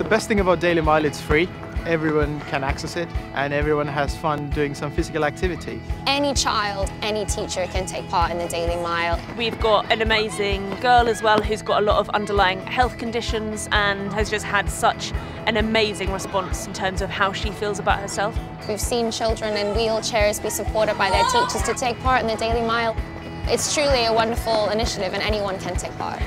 The best thing about Daily Mile, it's free. Everyone can access it and everyone has fun doing some physical activity. Any child, any teacher can take part in the Daily Mile. We've got an amazing girl as well who's got a lot of underlying health conditions and has just had such an amazing response in terms of how she feels about herself. We've seen children in wheelchairs be supported by their teachers to take part in the Daily Mile. It's truly a wonderful initiative and anyone can take part.